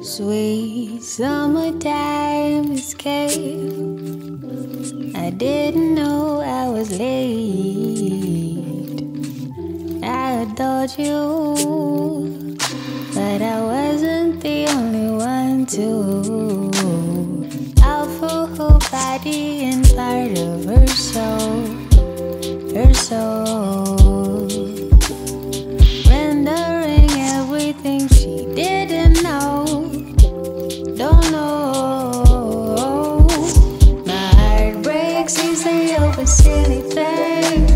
Sweet summertime escape. I didn't know I was late. I adored you, one to. Alpha her body and part of her soul, her soul, rendering everything she didn't know. Don't know. My heart breaks easily over silly things.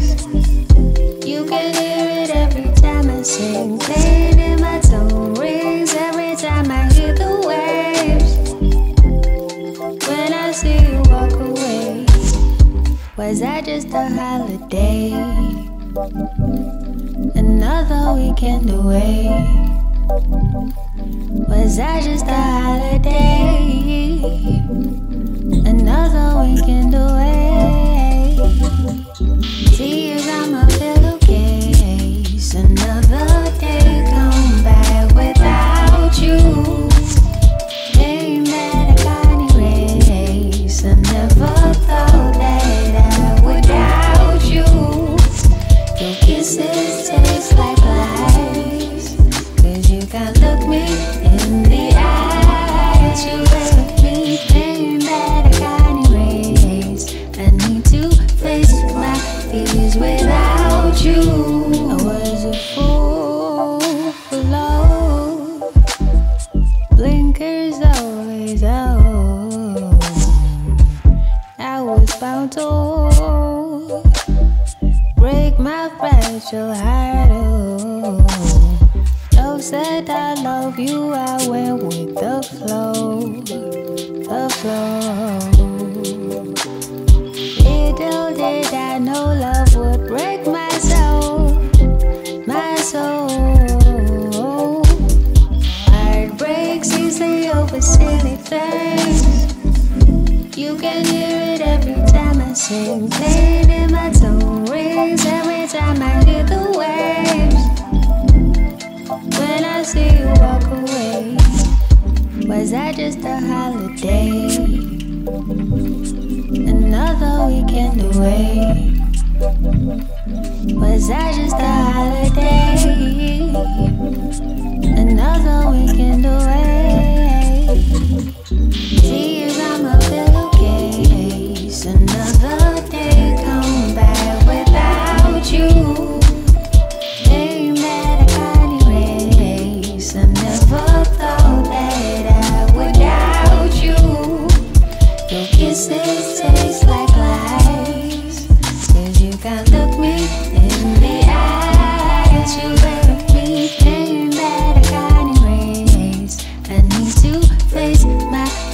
Was that just a holiday? Another weekend away. Was that just a holiday? Another weekend away. Tears on my pillowcase. Another day gone by without you. Name that I can't erase. I never break my fragile heart. Oh. Love said I love you, I went with the flow, the flow. Little did I know love would break my soul, my soul. Heart breaks easily over silly things. You can hear it every in my rings every time I the waves. When I see you walk away, was that just a holiday? Another weekend away. Was that just a holiday? Another weekend away. face, my